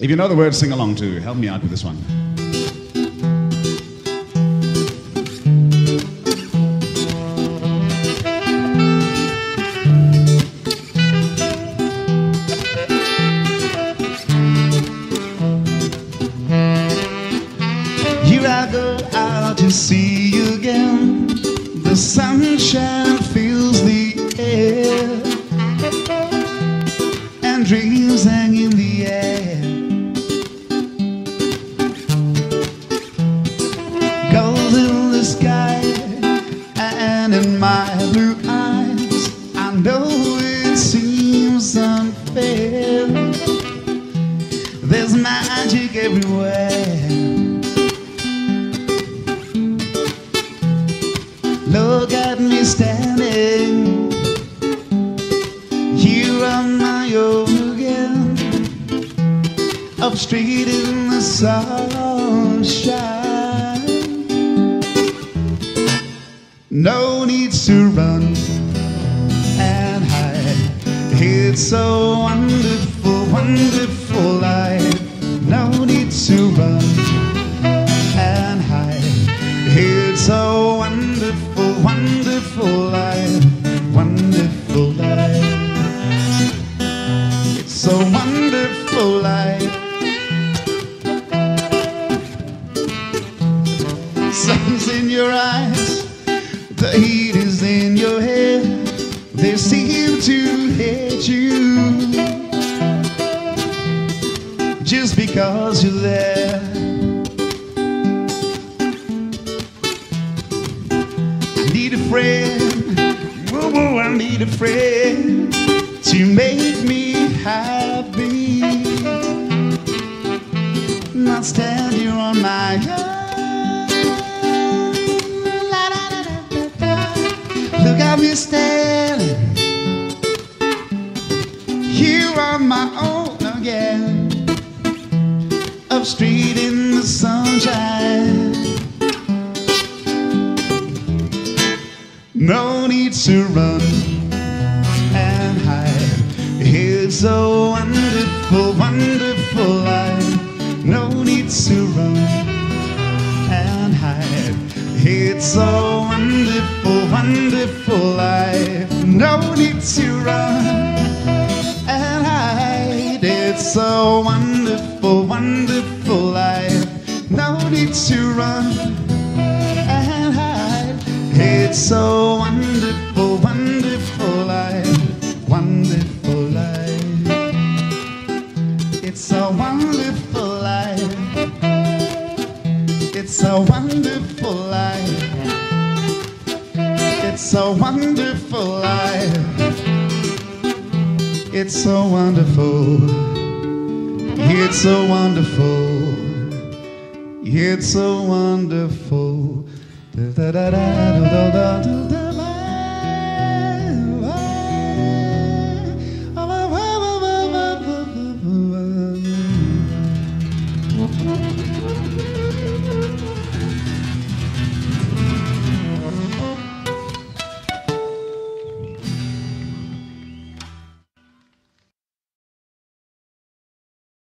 If you know the words, sing along too. Help me out with this one. Here I go out to see you again. The sunshine fills the air, and dreams hang in the air. It seems unfair. There's magic everywhere. Look at me standing here on my own again, up straight in the sunshine. No It's a wonderful, wonderful life. No need to run and hide. It's a wonderful, wonderful life, wonderful life. It's a wonderful life. Sun's in your eyes, the heat is in your head. They seem to hate you just because you're there. I need a friend. Whoa, whoa, I need a friend to make me happy. Not stand here on my own. Look at me standing my own again. Up street in the sunshine. No need to run and hide. It's a wonderful, wonderful life. No need to run and hide. It's a wonderful, wonderful life. No need to run. It's a wonderful, wonderful life. No need to run and hide. It's a wonderful, wonderful life, wonderful life. It's a wonderful life. It's a wonderful life. It's a wonderful life. It's so wonderful. It's so wonderful. It's so wonderful. Da, da, da.